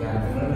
Dạ, và